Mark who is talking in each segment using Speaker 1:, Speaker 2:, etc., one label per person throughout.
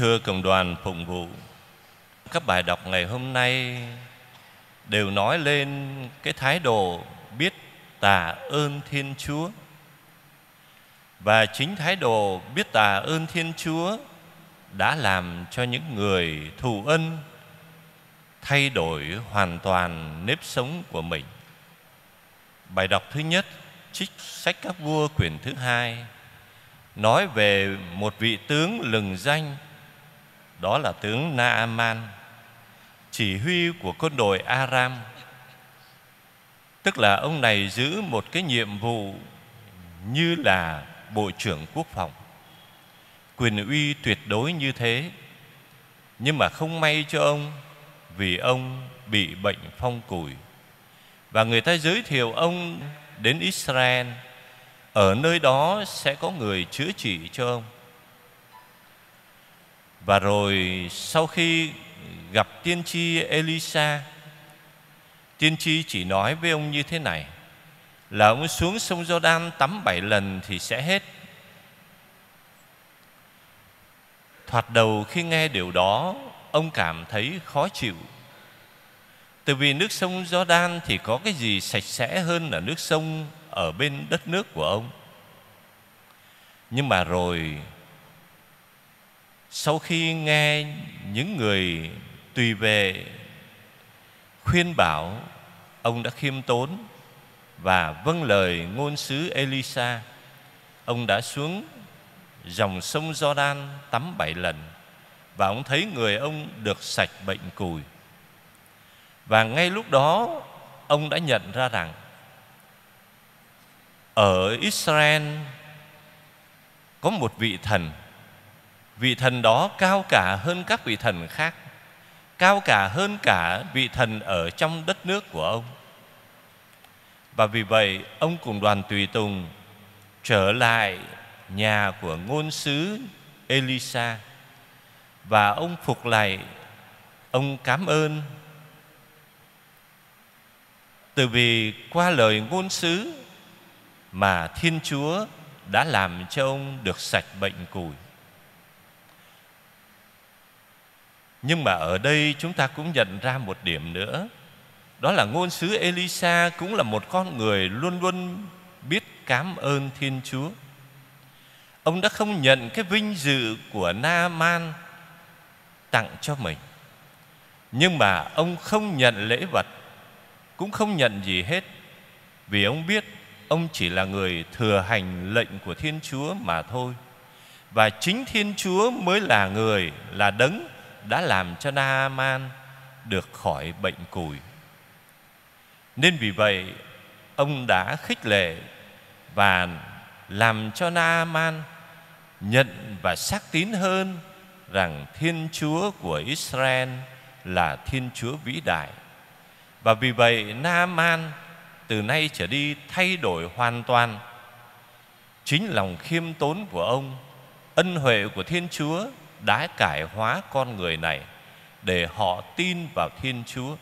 Speaker 1: Thưa cộng đoàn phụng vụ, các bài đọc ngày hôm nay đều nói lên cái thái độ biết tạ ơn Thiên Chúa. Và chính thái độ biết tạ ơn Thiên Chúa đã làm cho những người thù ân thay đổi hoàn toàn nếp sống của mình. Bài đọc thứ nhất trích sách các vua quyển thứ hai nói về một vị tướng lừng danh đó là tướng Naaman, chỉ huy của quân đội Aram. Tức là ông này giữ một cái nhiệm vụ như là bộ trưởng quốc phòng. Quyền uy tuyệt đối như thế, nhưng mà không may cho ông vì ông bị bệnh phong cùi và người ta giới thiệu ông đến Israel, ở nơi đó sẽ có người chữa trị cho ông và rồi sau khi gặp tiên tri Elisa, tiên tri chỉ nói với ông như thế này, là ông xuống sông Jordan tắm bảy lần thì sẽ hết thoạt đầu khi nghe điều đó, ông cảm thấy khó chịu từ vì nước sông Jordan thì có cái gì sạch sẽ hơn là nước sông ở bên đất nước của ông. Nhưng mà rồi sau khi nghe những người tùy về khuyên bảo, ông đã khiêm tốn và vâng lời ngôn sứ Elisa. Ông đã xuống dòng sông Jordan tắm bảy lần và ông thấy người ông được sạch bệnh cùi. Và ngay lúc đó, ông đã nhận ra rằng ở Israel có một vị thần vị thần đó cao cả hơn các vị thần khác, cao cả hơn cả vị thần ở trong đất nước của ông và vì vậy, ông cùng đoàn tùy tùng trở lại nhà của ngôn sứ Elisa, và ông phục lại, ông cảm ơn từ vì qua lời ngôn sứ mà Thiên Chúa đã làm cho ông được sạch bệnh cùi. Nhưng mà ở đây chúng ta cũng nhận ra một điểm nữa. Đó là ngôn sứ Elisa cũng là một con người luôn luôn biết cảm ơn Thiên Chúa. Ông đã không nhận cái vinh dự của Naaman tặng cho mình. Nhưng mà ông không nhận lễ vật Cũng không nhận gì hết. Vì ông biết ông chỉ là người thừa hành lệnh của Thiên Chúa mà thôi. Và chính Thiên Chúa mới là người, là đấng đã làm cho Naaman được khỏi bệnh cùi. Nên vì vậy, ông đã khích lệ và làm cho Naaman nhận và xác tín hơn rằng Thiên Chúa của Israel là Thiên Chúa vĩ đại. Và vì vậy Naaman từ nay trở đi thay đổi hoàn toàn chính lòng khiêm tốn của ông ân huệ của thiên chúa đã cải hóa con người này để họ tin vào thiên chúa.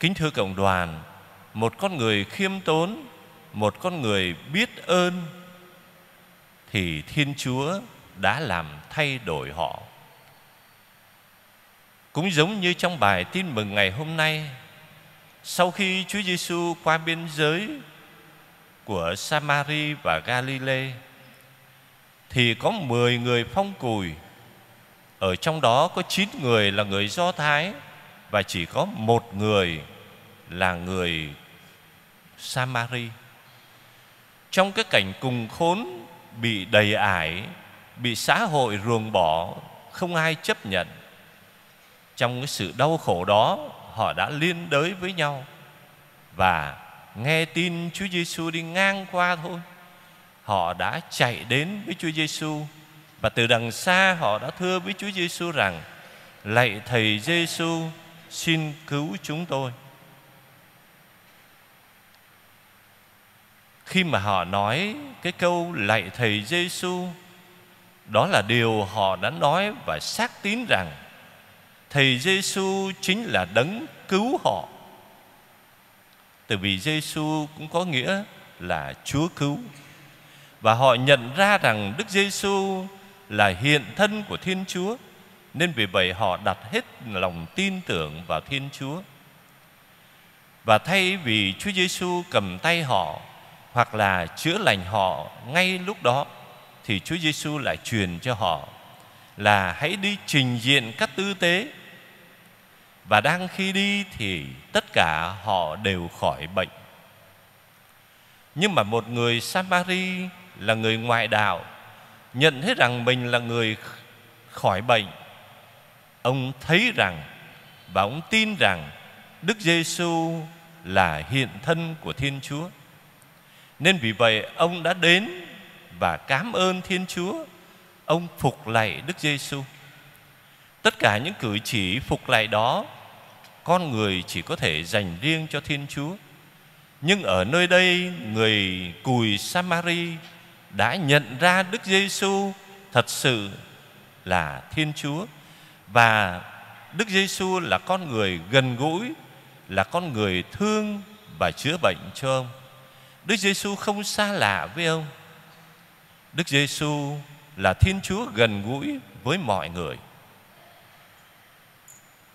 Speaker 1: Kính thưa cộng đoàn, một con người khiêm tốn, một con người biết ơn, thì thiên chúa đã làm thay đổi họ. Cũng giống như trong bài tin mừng ngày hôm nay, sau khi Chúa Giêsu qua biên giới của Samari và Galilee thì có 10 người phong cùi ở trong đó có 9 người là người Do Thái và chỉ có một người là người Samari. Trong cái cảnh cùng khốn bị đầy ải, bị xã hội ruồng bỏ, không ai chấp nhận. Trong cái sự đau khổ đó họ đã liên đới với nhau và nghe tin Chúa Giêsu đi ngang qua thôi họ đã chạy đến với Chúa Giêsu và từ đằng xa họ đã thưa với Chúa Giêsu rằng, lạy thầy Giêsu xin cứu chúng tôi khi mà họ nói cái câu lạy thầy Giêsu đó là điều họ đã nói và xác tín rằng Thầy Giêsu chính là đấng cứu họ. từ vì Giêsu cũng có nghĩa là Chúa cứu. Và họ nhận ra rằng Đức Giêsu là hiện thân của Thiên Chúa, nên vì vậy họ đặt hết lòng tin tưởng vào Thiên Chúa. Và thay vì Chúa Giêsu cầm tay họ hoặc là chữa lành họ ngay lúc đó, thì Chúa Giêsu lại truyền cho họ là hãy đi trình diện các tư tế và đang khi đi thì tất cả họ đều khỏi bệnh nhưng mà một người Samari là người ngoại đạo, nhận thấy rằng mình là người khỏi bệnh ông thấy rằng và ông tin rằng Đức Giêsu là hiện thân của Thiên Chúa. Nên vì vậy ông đã đến và cảm ơn Thiên Chúa. Ông phục lạy Đức Giêsu. Tất cả những cử chỉ phục lạy đó, con người chỉ có thể dành riêng cho Thiên Chúa. Nhưng ở nơi đây, người cùi Samari đã nhận ra Đức Giêsu thật sự là Thiên Chúa và Đức Giêsu là con người gần gũi, là con người thương và chữa bệnh cho ông. Đức Giêsu không xa lạ với ông. Đức Giêsu là Thiên Chúa gần gũi với mọi người.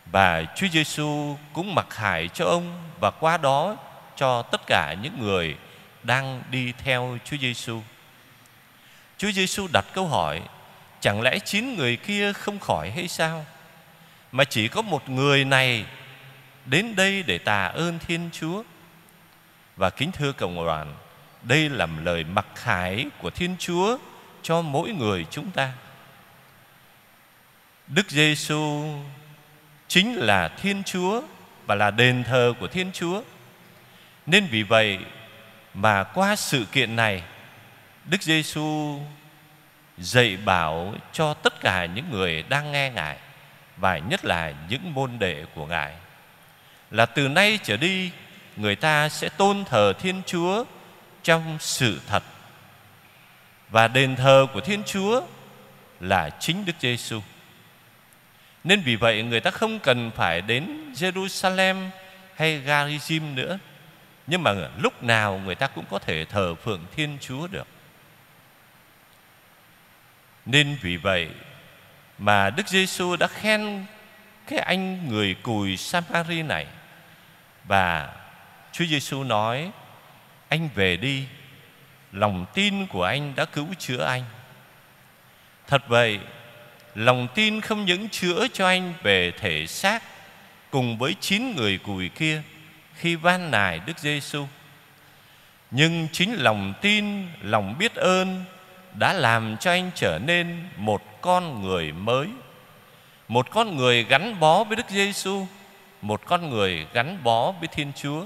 Speaker 1: Và Chúa Giêsu cũng mặc khải cho ông và qua đó cho tất cả những người đang đi theo Chúa Giêsu. Chúa Giêsu đặt câu hỏi: chẳng lẽ chín người kia không khỏi hay sao? Mà chỉ có một người này đến đây để tạ ơn Thiên Chúa. Và kính thưa cộng đoàn, đây là lời mặc khải của Thiên Chúa cho mỗi người chúng ta. Đức Giêsu chính là Thiên Chúa và là đền thờ của Thiên Chúa. Nên vì vậy mà qua sự kiện này Đức Giêsu dạy bảo cho tất cả những người đang nghe Ngài, và nhất là những môn đệ của Ngài, là từ nay trở đi, người ta sẽ tôn thờ Thiên Chúa trong sự thật và đền thờ của Thiên Chúa là chính Đức Giêsu. Nên vì vậy, người ta không cần phải đến Jerusalem hay Garizim nữa. Nhưng mà lúc nào người ta cũng có thể thờ phượng Thiên Chúa được. Nên vì vậy mà Đức Giêsu đã khen cái anh người cùi Samari này. Và Chúa Giêsu nói, anh về đi, lòng tin của anh đã cứu chữa anh. Thật vậy, lòng tin không những chữa cho anh về thể xác cùng với chín người cùi kia khi van nài Đức Giêsu, nhưng chính lòng tin, lòng biết ơn đã làm cho anh trở nên một con người mới. Một con người gắn bó với Đức Giêsu, một con người gắn bó với Thiên Chúa,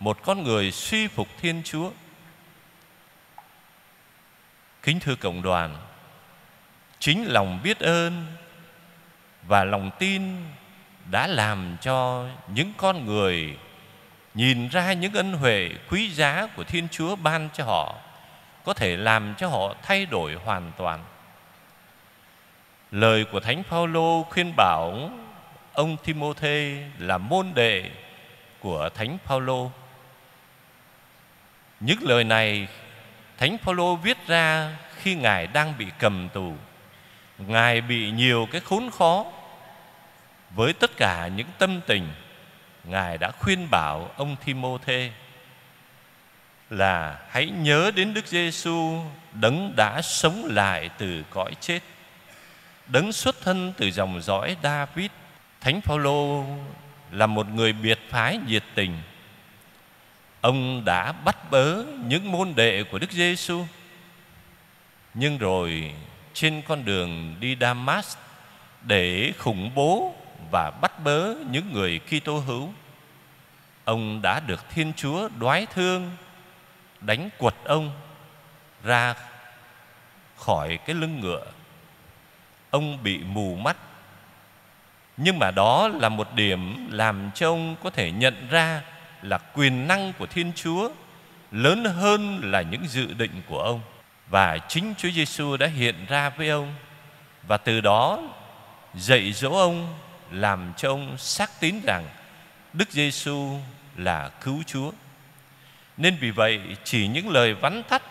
Speaker 1: một con người suy phục Thiên Chúa. Kính thưa cộng đoàn, chính lòng biết ơn và lòng tin đã làm cho những con người nhìn ra những ân huệ quý giá của Thiên Chúa ban cho họ có thể làm cho họ thay đổi hoàn toàn. Lời của Thánh Phaolô khuyên bảo ông Timôthê là môn đệ của Thánh Phaolô. Những lời này Thánh Phaolô viết ra khi ngài đang bị cầm tù. Ngài bị nhiều cái khốn khó với tất cả những tâm tình, ngài đã khuyên bảo ông Timôthê là hãy nhớ đến Đức Giêsu đấng đã sống lại từ cõi chết. Đấng xuất thân từ dòng dõi David. Thánh Phaolô là một người biệt phái nhiệt tình. Ông đã bắt bớ những môn đệ của Đức Giêsu. Nhưng rồi trên con đường đi Damas để khủng bố và bắt bớ những người Kitô hữu, ông đã được Thiên Chúa đoái thương đánh quật ông ra khỏi cái lưng ngựa. Ông bị mù mắt. Nhưng mà đó là một điểm làm cho ông có thể nhận ra là quyền năng của Thiên Chúa lớn hơn là những dự định của ông. Và chính Chúa Giêsu đã hiện ra với ông. Và từ đó dạy dỗ ông, làm cho ông xác tín rằng Đức Giêsu là cứu Chúa. Nên vì vậy, chỉ những lời vắn tắt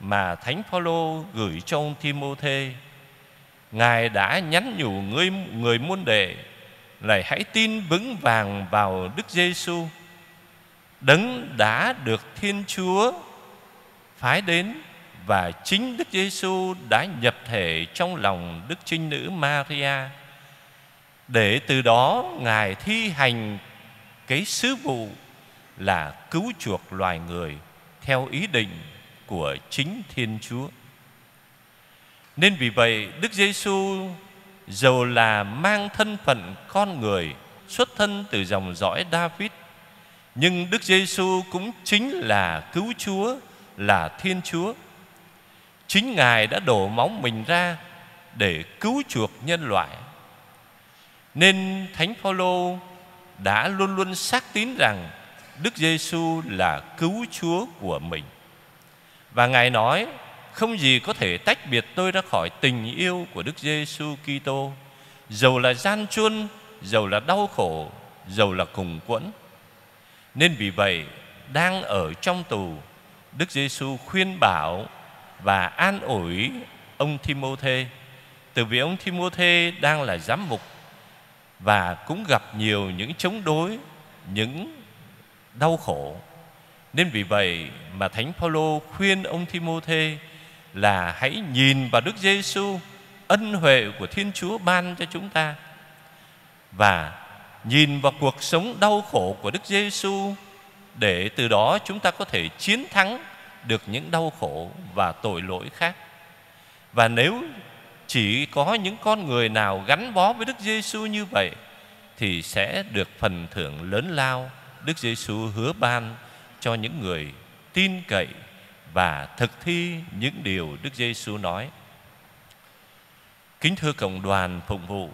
Speaker 1: mà Thánh Phaolô gửi cho ông Timôthê, Ngài đã nhắn nhủ người người môn đệ lại hãy tin vững vàng vào Đức Giêsu đấng đã được Thiên Chúa phái đến và chính Đức Giêsu đã nhập thể trong lòng Đức Trinh Nữ Maria. Để từ đó ngài thi hành cái sứ vụ là cứu chuộc loài người theo ý định của chính Thiên Chúa. Nên vì vậy Đức Giêsu dầu là mang thân phận con người xuất thân từ dòng dõi David nhưng Đức Giêsu cũng chính là cứu Chúa, là Thiên Chúa. Chính Ngài đã đổ máu mình ra để cứu chuộc nhân loại. Nên Thánh Phaolô đã luôn luôn xác tín rằng Đức Giêsu là cứu Chúa của mình. Và Ngài nói không gì có thể tách biệt tôi ra khỏi tình yêu của Đức Giêsu Kitô, dầu là gian truân, dầu là đau khổ, dầu là cùng quẫn. Nên vì vậy, đang ở trong tù, Đức Giêsu khuyên bảo và an ủi ông Timôthê. Từ vì ông Timôthê đang là giám mục và cũng gặp nhiều những chống đối, những đau khổ. Nên vì vậy mà Thánh Phaolô khuyên ông Timôthê là hãy nhìn vào Đức Giêsu, ân huệ của Thiên Chúa ban cho chúng ta, và nhìn vào cuộc sống đau khổ của Đức Giêsu để từ đó chúng ta có thể chiến thắng được những đau khổ và tội lỗi khác. Và nếu chỉ có những con người nào gắn bó với Đức Giêsu như vậy thì sẽ được phần thưởng lớn lao Đức Giêsu hứa ban cho những người tin cậy và thực thi những điều Đức Giêsu nói. Kính thưa cộng đoàn phụng vụ,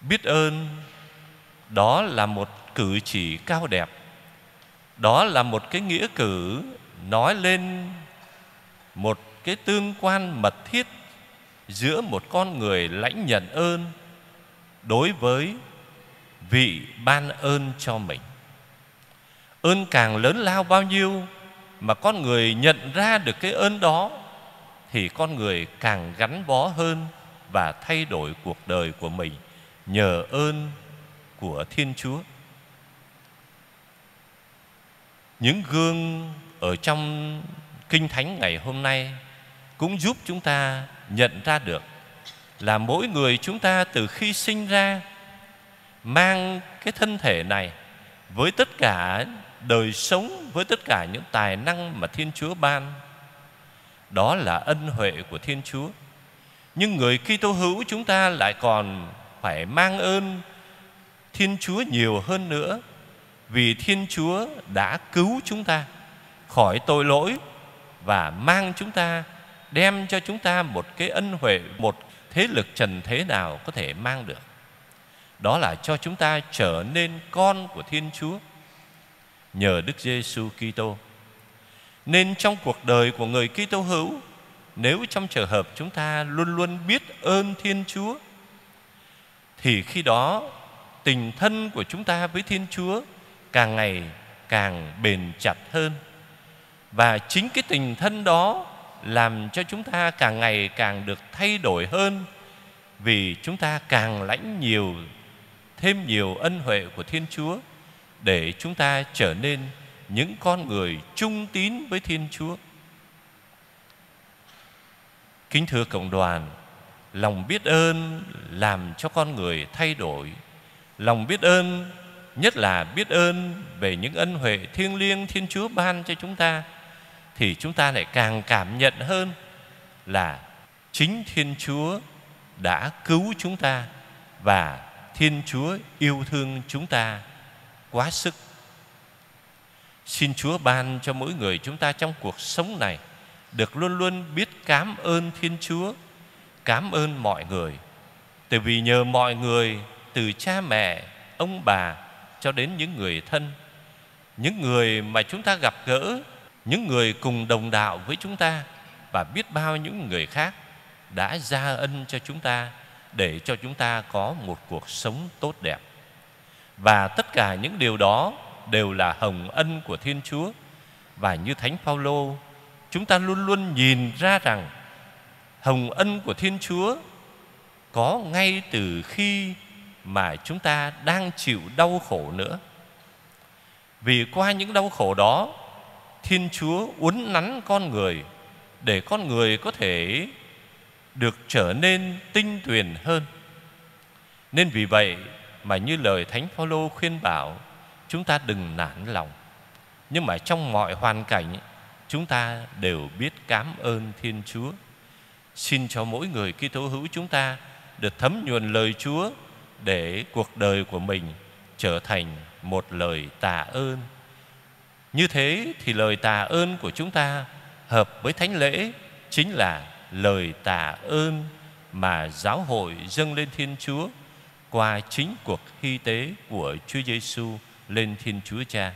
Speaker 1: biết ơn đó là một cử chỉ cao đẹp. Đó là một cái nghĩa cử nói lên một cái tương quan mật thiết giữa một con người lãnh nhận ơn đối với vị ban ơn cho mình. Ơn càng lớn lao bao nhiêu mà con người nhận ra được cái ơn đó, thì con người càng gắn bó hơn và thay đổi cuộc đời của mình nhờ ơn của Thiên Chúa. Những gương ở trong Kinh Thánh ngày hôm nay cũng giúp chúng ta nhận ra được là mỗi người chúng ta từ khi sinh ra mang cái thân thể này với tất cả đời sống với tất cả những tài năng mà Thiên Chúa ban. Đó là ân huệ của Thiên Chúa. Nhưng người Kitô hữu chúng ta lại còn phải mang ơn Thiên Chúa nhiều hơn nữa vì Thiên Chúa đã cứu chúng ta khỏi tội lỗi và mang chúng ta đem cho chúng ta một cái ân huệ, một thế lực trần thế nào có thể mang được. Đó là cho chúng ta trở nên con của Thiên Chúa nhờ Đức Giêsu Kitô. Nên trong cuộc đời của người Kitô hữu, nếu trong trường hợp chúng ta luôn luôn biết ơn Thiên Chúa thì khi đó tình thân của chúng ta với Thiên Chúa càng ngày càng bền chặt hơn. Và chính cái tình thân đó làm cho chúng ta càng ngày càng được thay đổi hơn vì chúng ta càng lãnh nhiều thêm nhiều ân huệ của Thiên Chúa để chúng ta trở nên những con người trung tín với Thiên Chúa. Kính thưa cộng đoàn, lòng biết ơn làm cho con người thay đổi. Lòng biết ơn nhất là biết ơn về những ân huệ thiêng liêng Thiên Chúa ban cho chúng ta thì chúng ta lại càng cảm nhận hơn là chính Thiên Chúa đã cứu chúng ta và Thiên Chúa yêu thương chúng ta quá sức. Xin Chúa ban cho mỗi người chúng ta trong cuộc sống này được luôn luôn biết cảm ơn Thiên Chúa, cảm ơn mọi người. Tại vì nhờ mọi người từ cha mẹ, ông bà cho đến những người thân, những người mà chúng ta gặp gỡ, những người cùng đồng đạo với chúng ta và biết bao những người khác đã gia ân cho chúng ta để cho chúng ta có một cuộc sống tốt đẹp. Và tất cả những điều đó đều là hồng ân của Thiên Chúa. Và như Thánh Phaolô, chúng ta luôn luôn nhìn ra rằng hồng ân của Thiên Chúa có ngay từ khi mà chúng ta đang chịu đau khổ nữa. Vì qua những đau khổ đó, Thiên Chúa uốn nắn con người để con người có thể được trở nên tinh tuyền hơn. Nên vì vậy mà như lời Thánh Phaolô khuyên bảo, chúng ta đừng nản lòng. Nhưng mà trong mọi hoàn cảnh, chúng ta đều biết cảm ơn Thiên Chúa. Xin cho mỗi người Kitô hữu chúng ta được thấm nhuần lời Chúa để cuộc đời của mình trở thành một lời tạ ơn. Như thế thì lời tạ ơn của chúng ta hợp với thánh lễ chính là lời tạ ơn mà giáo hội dâng lên Thiên Chúa qua chính cuộc hy tế của Chúa Giêsu lên Thiên Chúa Cha.